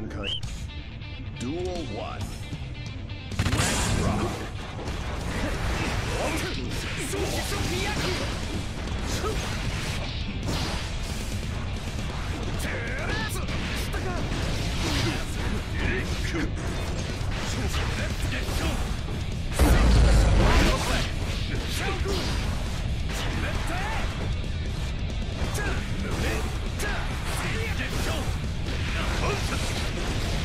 Mankind. Duel one. Let's rock. Let's go!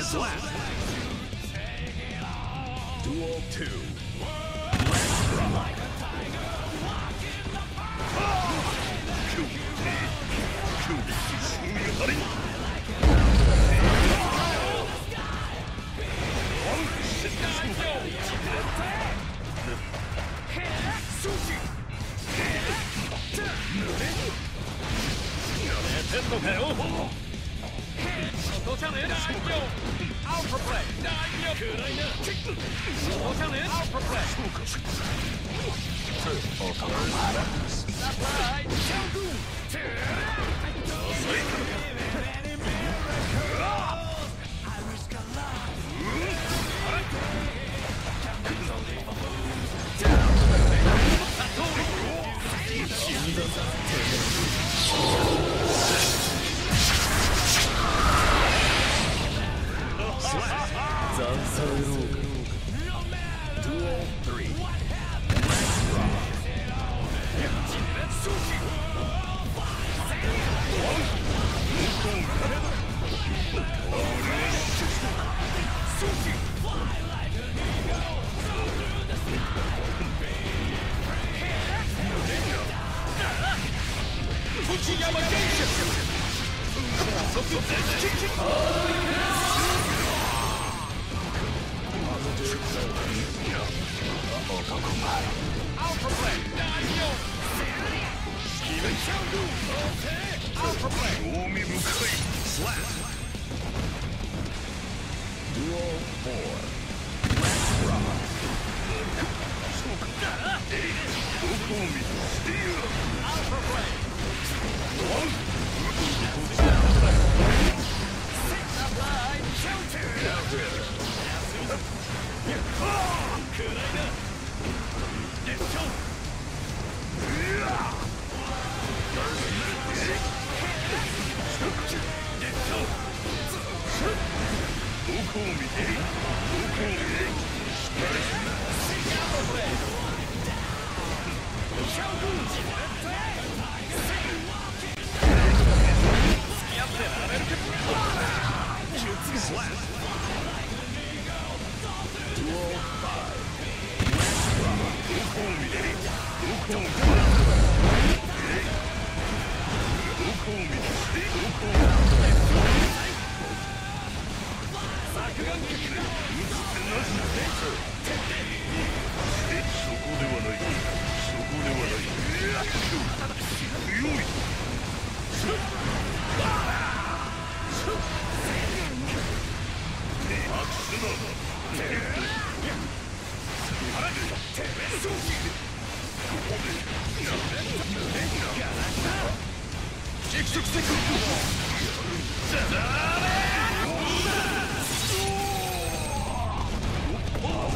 Slap! Duel 2. チクチクチク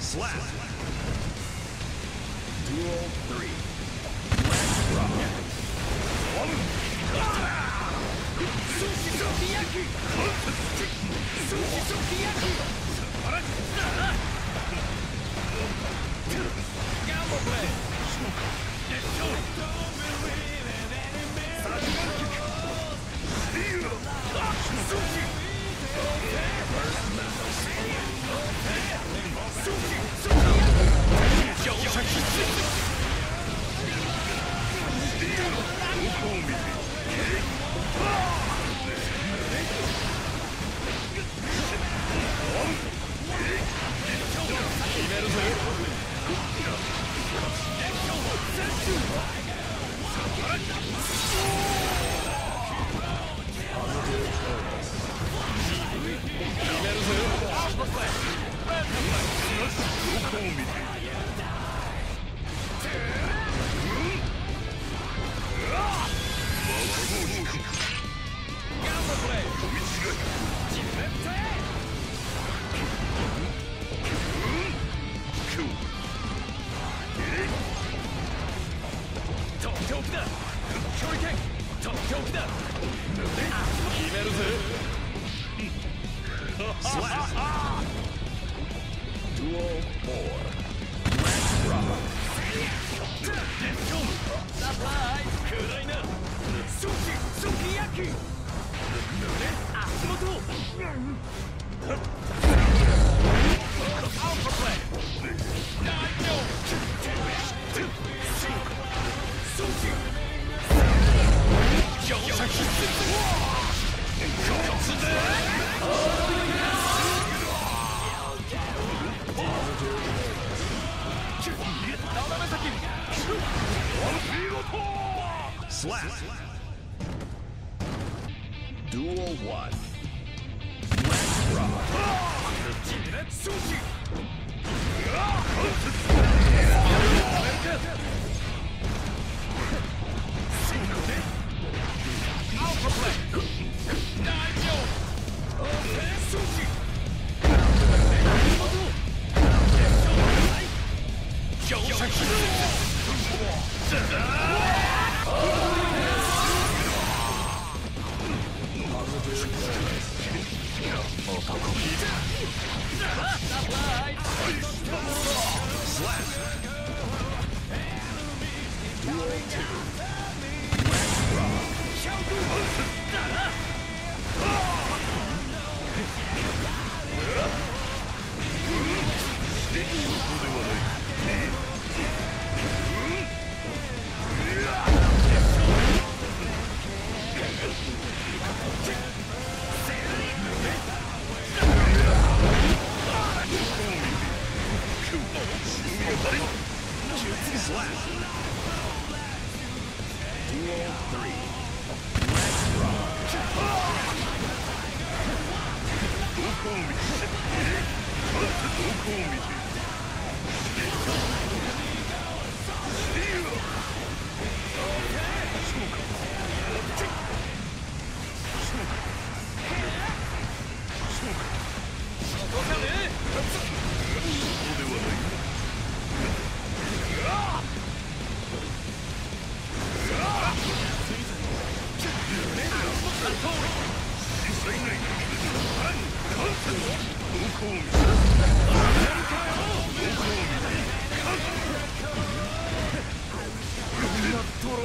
Slap! Duel 3. Slap. よし!ここでは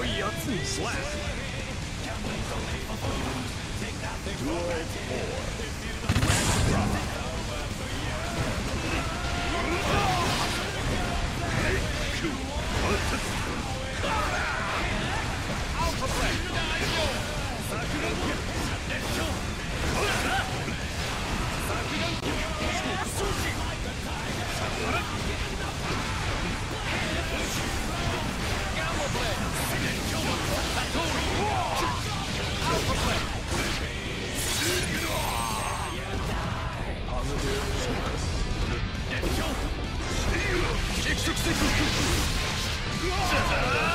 いやつにスラッ Let's go!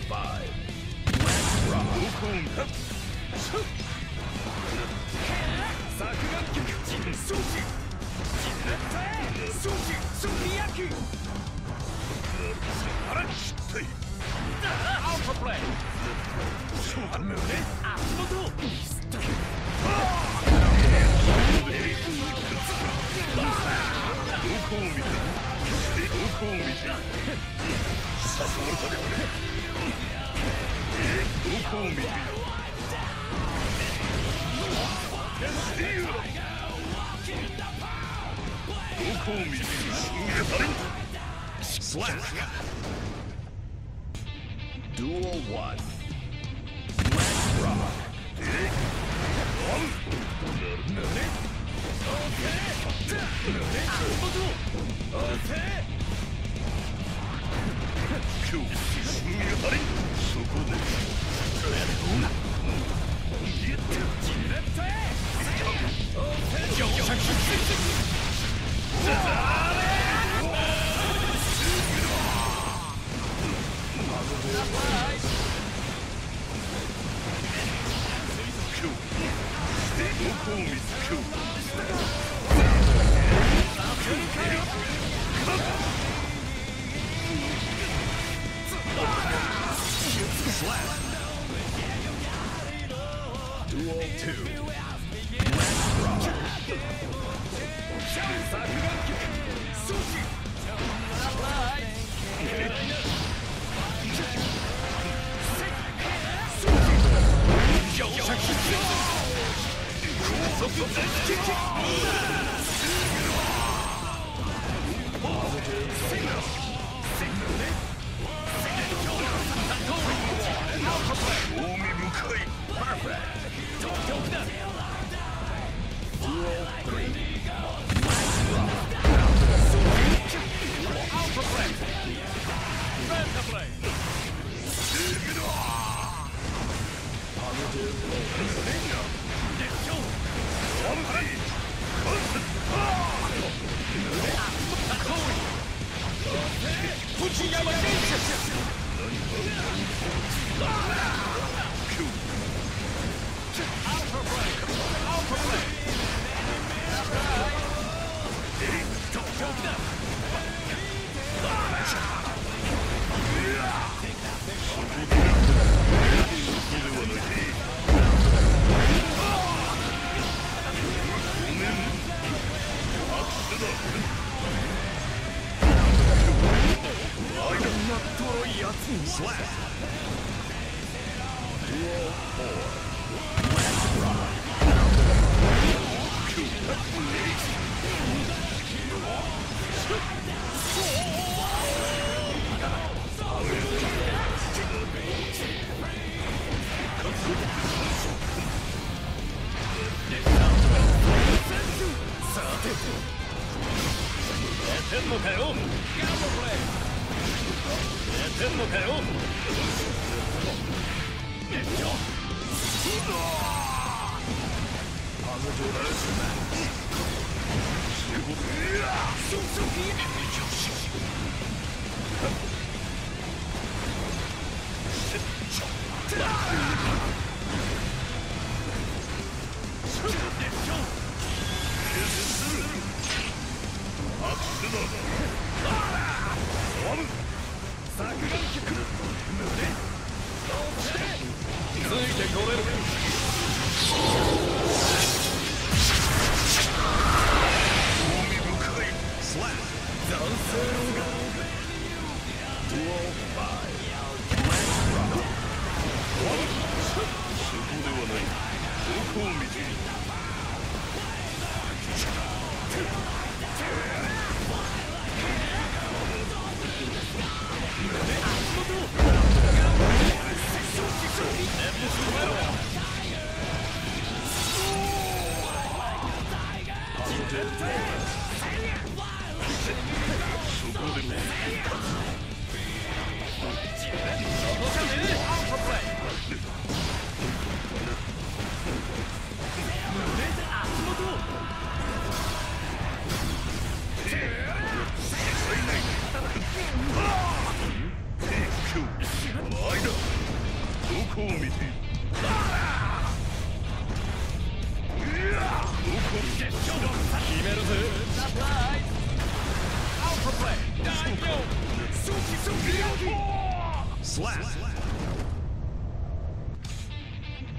Duel 5 Let's rock 作眼曲陣装置陣列装置速役あらしっといアウトプレイそうだね足元どこを見てどこを見てさすがだねどこを見てせよどこを見て逃げたり Slash Duel 1 Let's rock 今日逃げたりそこでどうな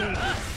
あっ!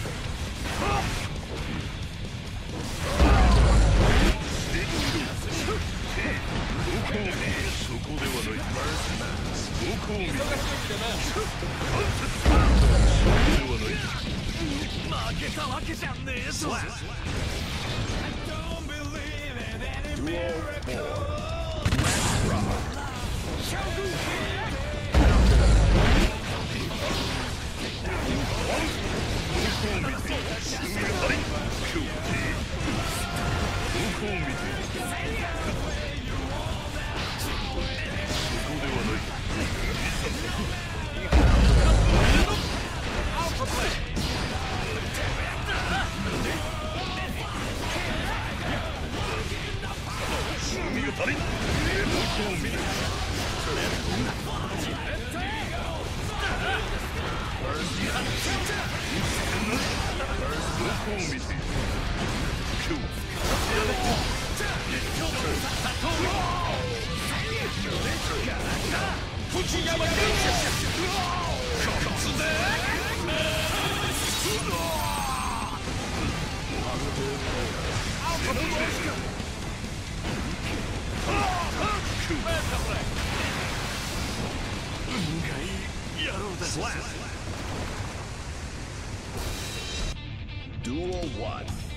Duel 1.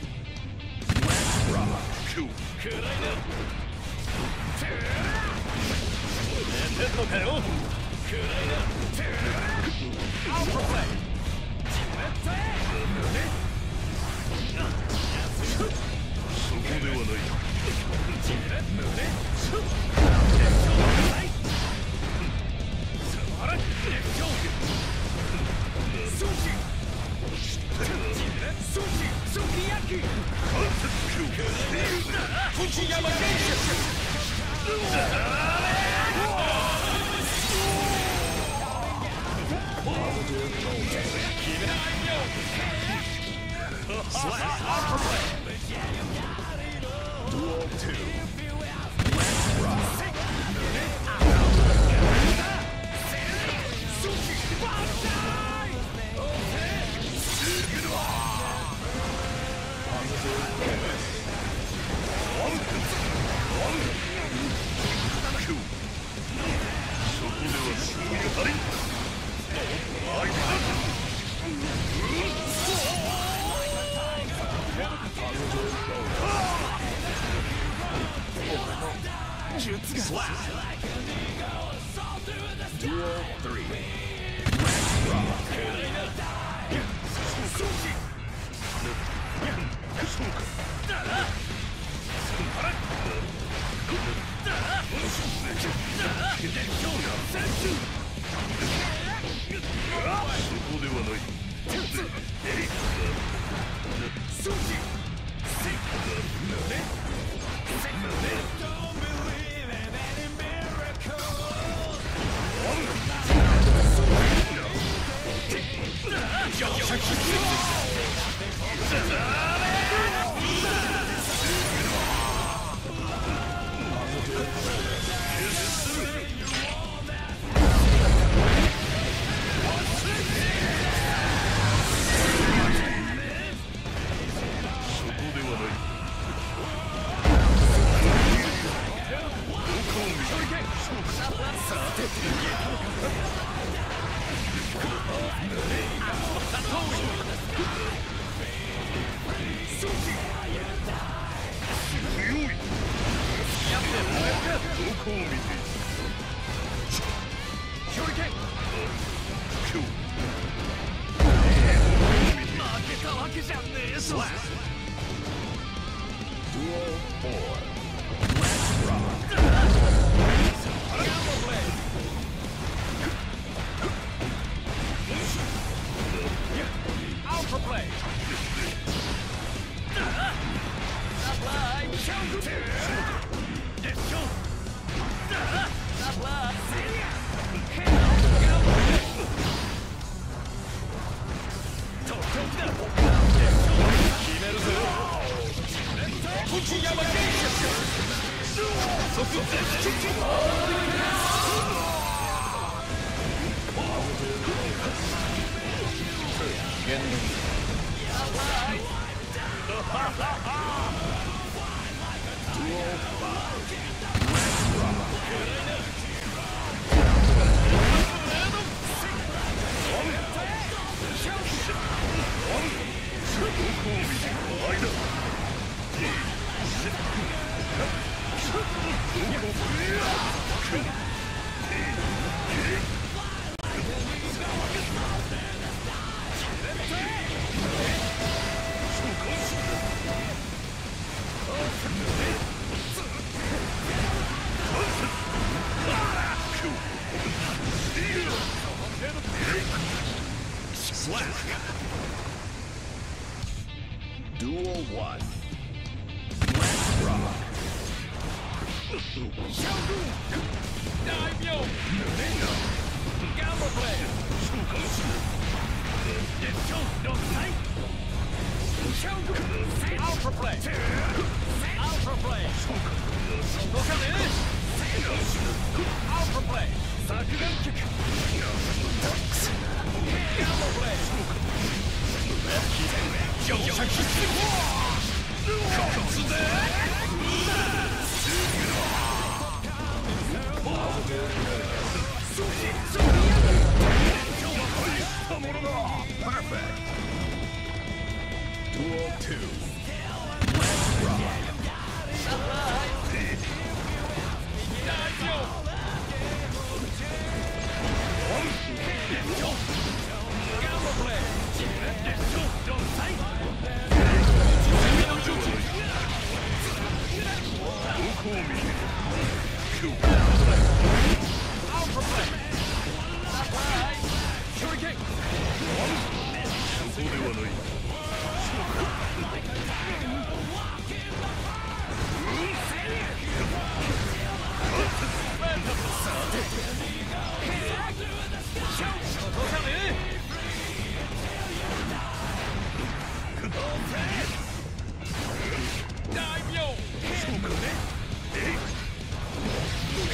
Sushi! Sukiyaki! Duel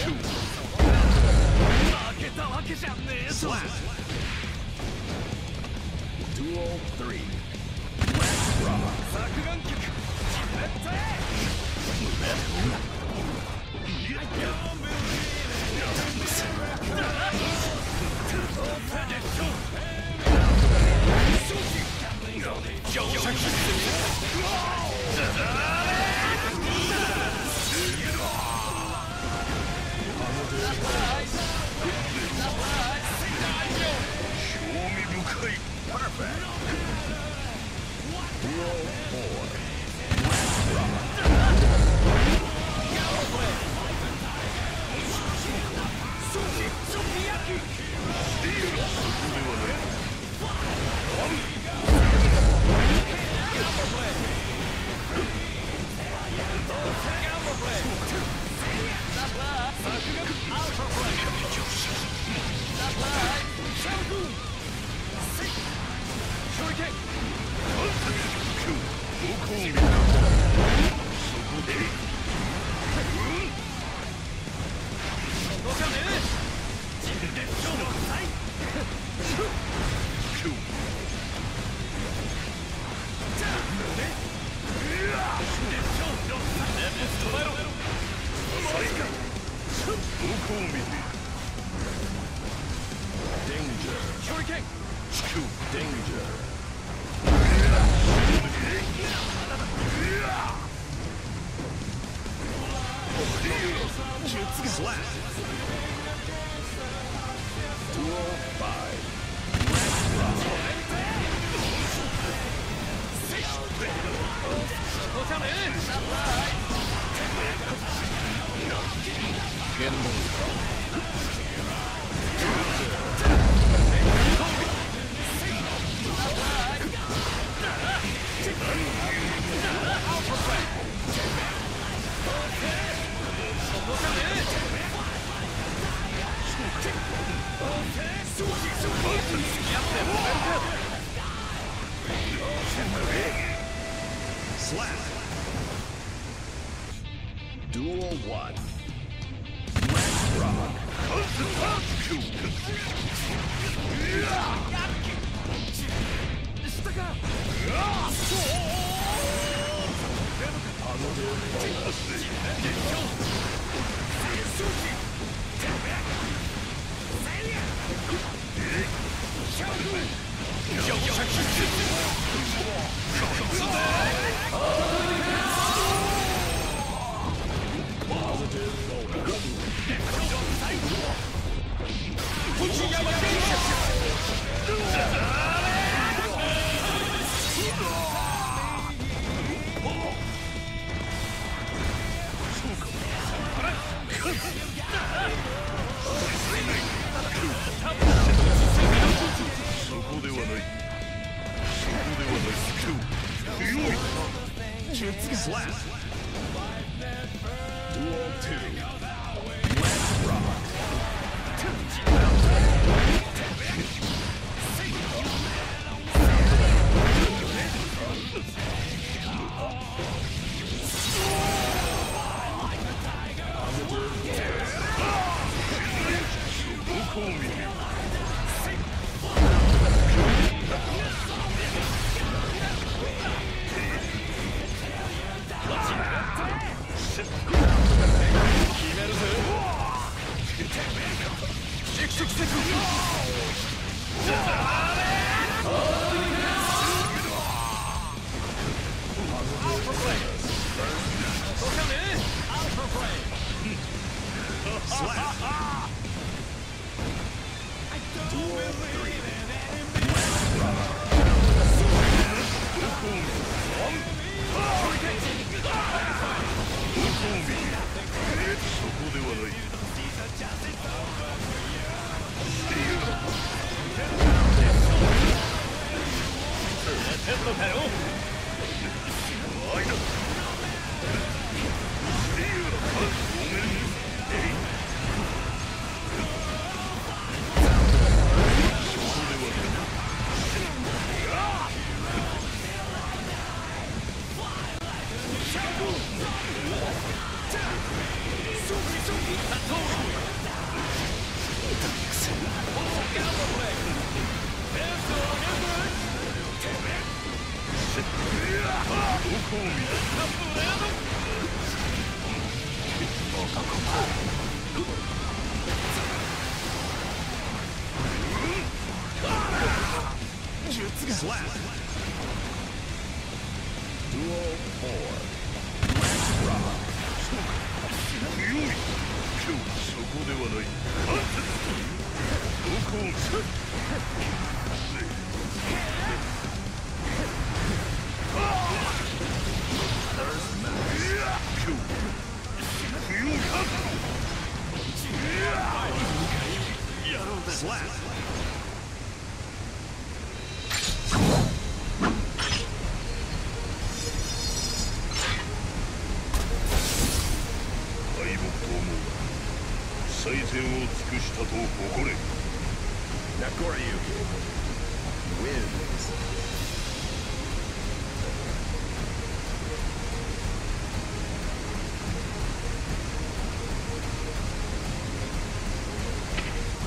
負けたわけじゃねえぞ Duel 3ど Slap. Dual four. Max Rock. 強い今日はそこではない。どこを